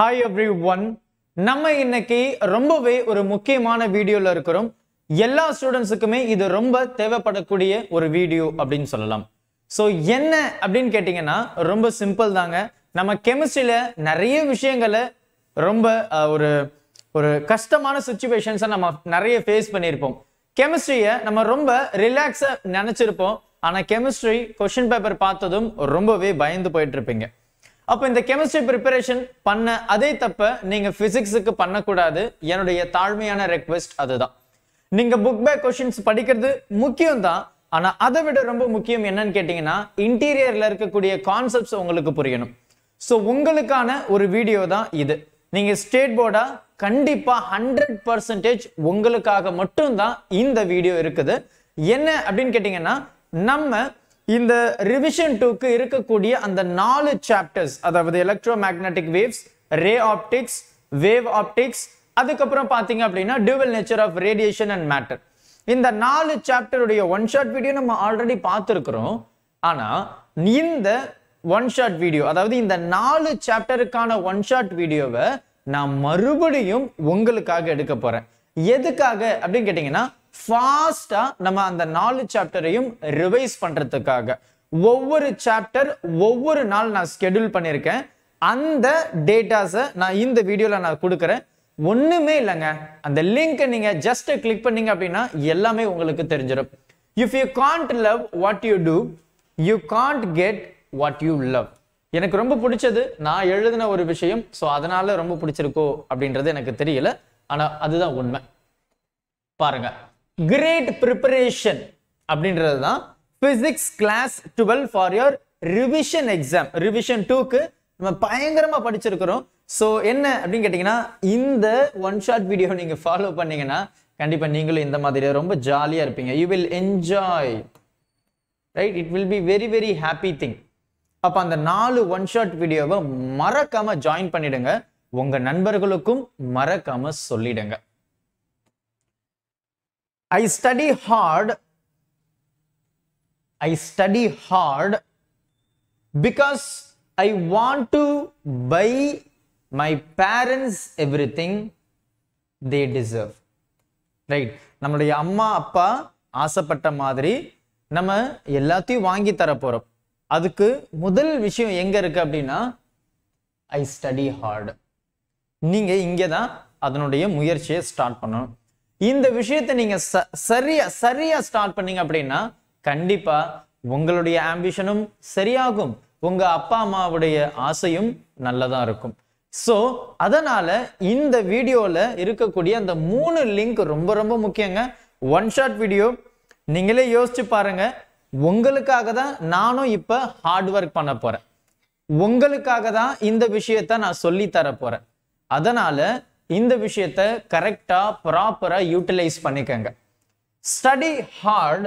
Hi every one நம்ம இன்னைக்கு ரொம்பவே ஒரு முக்கியமான வீடியோல இருக்கிறோம். எல்லா ஸ்டூடெண்ட்ஸுக்குமே இது ரொம்ப தேவைப்படக்கூடிய ஒரு வீடியோ அப்படின்னு சொல்லலாம். ஸோ என்ன அப்படின்னு கேட்டிங்கன்னா ரொம்ப சிம்பிள் தாங்க. நம்ம கெமிஸ்ட்ரியில் நிறைய விஷயங்களை ரொம்ப ஒரு ஒரு கஷ்டமான சுச்சுவேஷன்ஸை நம்ம நிறைய ஃபேஸ் பண்ணியிருப்போம். கெமிஸ்ட்ரியை நம்ம ரொம்ப ரிலாக்ஸாக நினச்சிருப்போம். ஆனால் கெமிஸ்ட்ரி கொஷின் பேப்பர் பார்த்ததும் ரொம்பவே பயந்து போயிட்டு இருப்பீங்க. அப்போ இந்த கெமிஸ்ட்ரி ப்ரிப்பரேஷன் பண்ண அதே தப்ப நீங்க பிசிக்ஸுக்கு பண்ணக்கூடாது. என்னுடைய தாழ்மையான ரெக்வெஸ்ட் அதுதான். நீங்க புக் பேக் கொஷின்ஸ் படிக்கிறது முக்கியம் தான் ஆனா அதை விட ரொம்ப முக்கியம் என்னன்னு கேட்டீங்கன்னா இன்டீரியர்ல இருக்கக்கூடிய கான்செப்ட்ஸ் உங்களுக்கு புரியணும். ஸோ உங்களுக்கான ஒரு வீடியோ தான் இது. நீங்க ஸ்டேட் போர்டா கண்டிப்பா ஹண்ட்ரட் பர்சன்டேஜ் உங்களுக்காக மட்டும்தான் இந்த வீடியோ இருக்குது. என்ன அப்படின்னு கேட்டீங்கன்னா நம்ம இந்த ரிவிஷன் டூக்கு இருக்கக்கூடிய அந்த நாலு சாப்டர்ஸ் அதாவது electromagnetic waves ray optics wave optics அதுக்கப்புறம் பார்த்தீங்க அப்படின்னா dual nature of radiation and matter இந்த நாலு சாப்டருடைய ஒன் ஷாட் வீடியோ நம்ம ஆல்ரெடி பார்த்துருக்குறோம். ஆனால் இந்த ஒன் ஷாட் வீடியோ அதாவது இந்த நாலு சாப்டருக்கான ஒன் ஷாட் வீடியோவை நான் மறுபடியும் உங்களுக்காக எடுக்க போகிறேன் எதுக்காக அப்படின்னு கேட்டிங்கன்னா ஃபாஸ்டா நம்ம அந்த நாலு சாப்டரையும் ரிவைஸ் பண்றதுக்காக. ஒவ்வொரு சாப்டர் ஒவ்வொரு நாள் நான் ஸ்கெடியூல் பண்ணியிருக்கேன் அந்த டேட்டாஸை நான் இந்த வீடியோவில் நான் கொடுக்குறேன். ஒன்றுமே இல்லைங்க. அந்த லிங்கை நீங்கள் ஜஸ்ட் கிளிக் பண்ணீங்க அப்படின்னா எல்லாமே உங்களுக்கு தெரிஞ்சிடும் if you can't love what you do you can't get what you love எனக்கு ரொம்ப பிடிச்சது நான் எழுதின ஒரு விஷயம் ஸோ அதனால ரொம்ப பிடிச்சிருக்கோ அப்படின்றது எனக்கு தெரியல. ஆனால் அதுதான் உண்மை. பாருங்கள் கிரேட் ப்ரிப்பரேஷன் அப்படின்றது தான் physics class twelve for your revision exam revision டூக்கு நம்ம பயங்கரமாக படிச்சிருக்கிறோம். ஸோ என்ன அப்படின்னு கேட்டிங்கன்னா இந்த ஒன் ஷாட் வீடியோ நீங்கள் ஃபாலோ பண்ணீங்கன்னா கண்டிப்பாக நீங்களும் இந்த மாதிரி ரொம்ப ஜாலியாக இருப்பீங்க. You will enjoy right it will be very very happy thing அப்போ அந்த நாலு ஒன் ஷாட் வீடியோவை மறக்காமல் ஜாயின் பண்ணிடுங்க. உங்கள் நண்பர்களுக்கும் மறக்காமல் சொல்லிடுங்க. I study hard I study hard because I want to buy my parents everything they they deserve right நம்மளுடைய அம்மா அப்பா ஆசைப்பட்ட மாதிரி நம்ம எல்லாத்தையும் வாங்கி தர போறோம். அதுக்கு முதல் விஷயம் எங்க இருக்கு அப்படின்னா ஐ ஸ்டடி ஹார்டு நீங்க இங்கே தான் அதனுடைய முயற்சியை ஸ்டார்ட் பண்ணணும். இந்த விஷயத்தை நீங்க ச- சரியா சரியா ஸ்டார்ட் பண்ணீங்க அப்படின்னா கண்டிப்பா உங்களுடைய ஆம்பிஷனும் சரியாகும். உங்க அப்பா அம்மாவுடைய ஆசையும் நல்லதா இருக்கும். ஸோ அதனால இந்த வீடியோல இருக்கக்கூடிய அந்த மூணு லிங்க் ரொம்ப ரொம்ப முக்கியங்க. ஒன் ஷாட் வீடியோ நீங்களே யோசிச்சு பாருங்க. உங்களுக்காக தான் நானும் இப்ப ஹார்ட் ஒர்க் பண்ண போறேன். உங்களுக்காக தான் இந்த விஷயத்த நான் சொல்லி தர போறேன். அதனால இந்த விஷயத்த கரெக்டாக ப்ராப்பரா யூட்டிலைஸ் பண்ணிக்கங்க. Study hard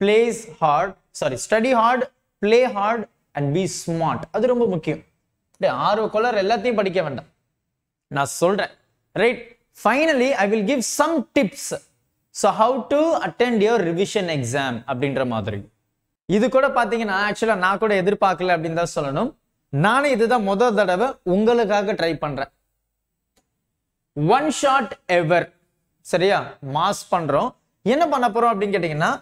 plays hard sorry study hard play hard and be smart அது ரொம்ப முக்கியம். ஆர்வ கொலர் எல்லாத்தையும் படிக்க வேண்டாம். நான் சொல்றேன். Right finally I will give some tips so how to attend your revision exam அப்படின்ற மாதிரி. இது கூட பார்த்தீங்கன்னா ஆக்சுவலாக நான் கூட எதிர்பார்க்கல அப்படின்னு தான் சொல்லணும். நானே இதுதான் முதல் தடவை உங்களுக்காக ட்ரை பண்றேன். ஒன் ஷாட் எவர் சரியா? மாஸ் பண்றோம். என்ன பண்ண போறோம் அப்படின்னு கேட்டீங்கன்னா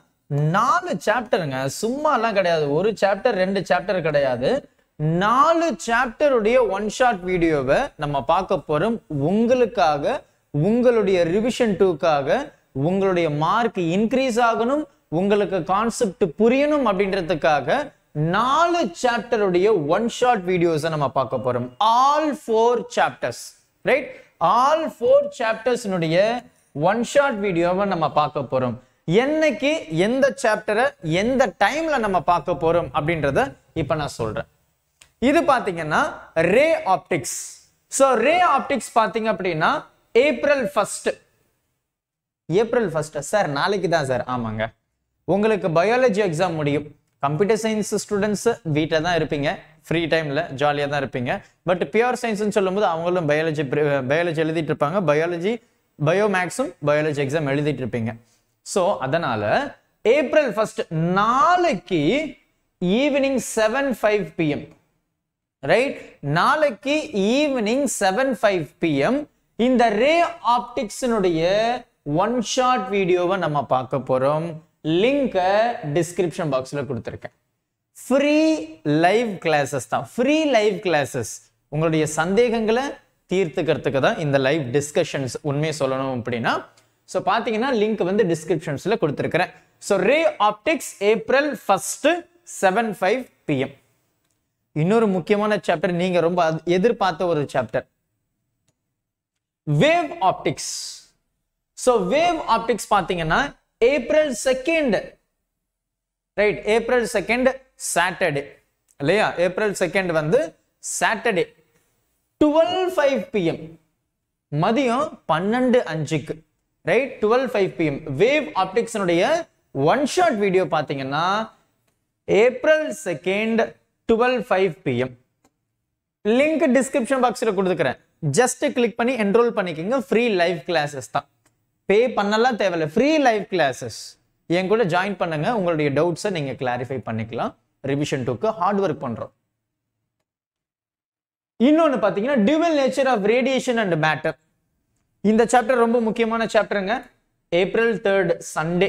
நாலு சாப்டருங்க சும்மாலாம் கிடையாது. ஒரு சாப்டர் ரெண்டு சாப்டர் கிடையாது. நாலு சாப்டருடைய ஒன் ஷாட் வீடியோவை நம்ம பார்க்க போறோம். உங்களுக்காக உங்களுடைய ரிவிஷன் டூக்காக உங்களுடைய மார்க் இன்க்ரீஸ் ஆகணும் உங்களுக்கு கான்செப்ட் புரியணும் அப்படின்றதுக்காக நாலு சாப்டருடைய ஒன் ஷாட் வீடியோஸை நம்ம பார்க்க போறோம். All four chapters right all four சாப்டர்ஸ்னுடைய one shot வீடியோவை நம்ம பார்க்க போறோம். என்னைக்கு எந்த சாப்டரை எந்த டைம்ல நம்ம பார்க்க போறோம் அப்படின்றத இப்ப நான் சொல்றேன். இது பாத்தீங்கன்னா ray optics so ray optics பாத்தீங்க அப்படின்னா April first April first sir நாளைக்கு தான் சார் ஆமாங்க. உங்களுக்கு பயாலஜி எக்ஸாம் முடியும். கம்ப்யூட்டர் சயின்ஸ் ஸ்டூடெண்ட்ஸ் வீட்டில் தான் இருப்பீங்க. ஃப்ரீ டைமில் ஜாலியாக தான் இருப்பீங்க. பட் பியூர் சயின்ஸ்னு சொல்லும்போது அவங்களும் பயாலஜி பயாலஜி எழுதிட்டு இருப்பாங்க பயாலஜி பயோ மேக்ஸும் பயாலஜி எக்ஸாம் எழுதிட்டு இருப்பீங்க ஸோ அதனால ஏப்ரல் ஃபர்ஸ்ட் நாளைக்கு evening seven five PM right நாளைக்கு ஈவினிங் செவன் ஃபைவ் பிஎம் இந்த ரே ஆப்டிக்ஸினுடைய ஒன் ஷாட் வீடியோவை நம்ம பார்க்க போகிறோம் லிங்கை டிஸ்கிரிப்ஷன் பாக்ஸில் கொடுத்துருக்கேன். ஃப்ரீ லைவ் கிளாஸஸ் தான். ஃப்ரீ லைவ் கிளாஸஸ் உங்களுடைய சந்தேகங்களை தீர்த்துக்கிறதுக்கு தான் இந்த லைவ் டிஸ்கஷன்ஸ் உண்மையை சொல்லணும் அப்படின்னா ஸோ பார்த்தீங்கன்னா லிங்க் வந்து டிஸ்கிரிப்ஷன்ஸில் கொடுத்துருக்குறேன். So ray optics April first seven five PM இன்னொரு முக்கியமான சாப்டர் நீங்கள் ரொம்ப எதிர்பார்த்த ஒரு chapter wave optics so wave optics பார்த்தீங்கன்னா April second right April second Saturday இல்லையா? ஏப்ரல் செகண்ட் வந்து சாட்டர்டே டுவெல் ஃபைவ் பிஎம் மதியம் பன்னெண்டு அஞ்சுக்கு. Right twelve five PM wave ஆப்டிக்ஸனுடைய one shot video பார்த்தீங்கன்னா April second twelve five PM link description பாக்ஸில் கொடுத்துக்கிறேன். Just click பண்ணி என்ரோல் பண்ணிக்கோங்க. ஃப்ரீ லைவ் கிளாஸஸ் தான். பே பண்ணலாம் தேவையில்லை. ஃப்ரீ லைவ் கிளாஸஸ் என் கூட ஜாயின் பண்ணுங்க. உங்களுடைய டவுட்ஸை நீங்கள் கிளாரிஃபை பண்ணிக்கலாம். ரிவிஷன் டூக்கு ஹார்ட் ஒர்க் பண்ணுறோம் இன்னொன்று பார்த்தீங்கன்னா dual nature of radiation and matter இந்த சாப்டர் ரொம்ப முக்கியமான சாப்டருங்க April third Sunday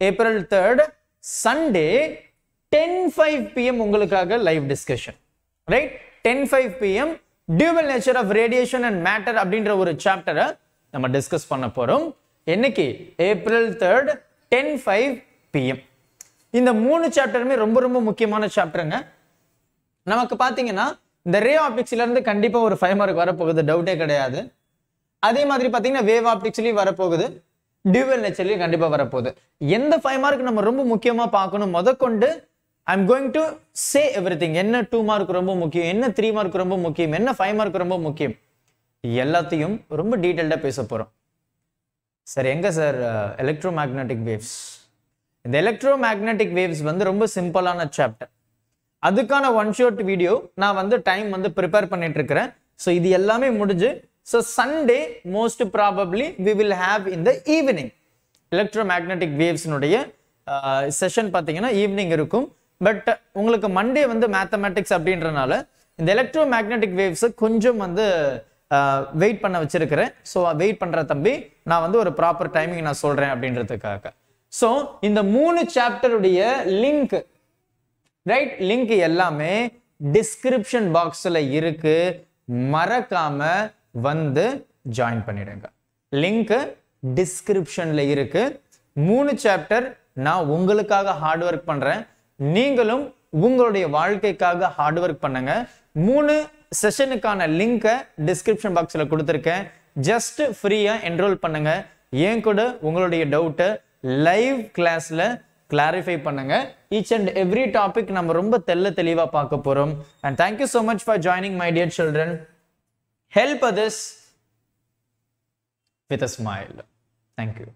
April third Sunday ten five PM உங்களுக்காக live discussion right ten five PM dual nature of radiation and matter அப்படின்ற ஒரு சாப்டரை நம்ம டிஸ்கஸ் பண்ண போறோம். என்னைக்கு? April third ten five PM இந்த மூணு சாப்டருமே ரொம்ப ரொம்ப முக்கியமான சாப்டருங்க. நமக்கு பார்த்தீங்கன்னா இந்த ரே ஆப்டிக்ஸ்ல இருந்து ஒரு ஃபைவ் மார்க் வரப்போகுது. டவுட்டே கிடையாது. அதே மாதிரி பார்த்தீங்கன்னா வேவ் ஆப்டிக்ஸ்லையும் வரப்போகுது. டியூவல் நேச்சர்லையும் கண்டிப்பாக வரப்போகுது. எந்த ஃபைவ் மார்க் நம்ம ரொம்ப முக்கியமாக பார்க்கணும்? முதற்கொண்டு I am going to say every என்ன டூ மார்க் ரொம்ப முக்கியம்? என்ன த்ரீ மார்க் ரொம்ப முக்கியம்? என்ன ஃபைவ் மார்க் ரொம்ப முக்கியம்? எல்லாத்தையும் ரொம்ப டீட்டெயில்டாக பேச போகிறோம் சார் எங்கே சார் எலக்ட்ரோ மேக்னெட்டிக் வேவ்ஸ் இந்த எலக்ட்ரோ மேக்னெட்டிக் வேவ்ஸ் வந்து ரொம்ப சிம்பிளான சாப்டர் அதுக்கான ஒன் ஷார்ட் வீடியோ நான் வந்து டைம் வந்து ப்ரிப்பேர் பண்ணிட்டு இருக்கிறேன். ஸோ இது எல்லாமே முடிஞ்சு so Sunday most probably we will have in the evening electromagnetic வேவ்ஸ்னுடைய session பார்த்தீங்கன்னா ஈவினிங் இருக்கும். பட் உங்களுக்கு மண்டே வந்து மேத்தமேட்டிக்ஸ் அப்படின்றனால இந்த எலக்ட்ரோ மேக்னெட்டிக் வேவ்ஸை கொஞ்சம் வந்து uh, வெயிட் பண்ண வச்சிருக்கிறேன். ஸோ வெயிட் பண்ணுற தம்பி நான் வந்து ஒரு ப்ராப்பர் டைமிங் நான் சொல்கிறேன் அப்படின்றதுக்காக. ஸோ இந்த மூணு சாப்டருடைய லிங்க் ரைட் லிங்க் எல்லாமே டிஸ்கிரிப்ஷன் பாக்ஸில் இருக்கு. மறக்காம வந்து ஜாயின் பண்ணிடுங்க. லிங்க் டிஸ்கிரிப்ஷன்ல இருக்கு. மூணு சாப்டர் நான் உங்களுக்காக ஹார்ட் ஒர்க் பண்றேன். நீங்களும் உங்களுடைய வாழ்க்கைக்காக ஹார்ட் ஒர்க் பண்ணுங்க. மூணு செஷனுக்கான லிங்கை டிஸ்கிரிப்ஷன் பாக்ஸில் கொடுத்துருக்கேன். ஜஸ்ட் ஃப்ரீயாக என்ரோல் பண்ணுங்க. ஏன் கூட உங்களுடைய டவுட்டை லைவ் கிளாஸ்ல கிளாரிஃபை பண்ணுங்க. ஈச் அண்ட் எவ்ரி டாபிக் நம்ம ரொம்ப தெள்ள தெளிவா பார்க்க போறோம். And thank you so much for joining my dear children help others with a smile thank you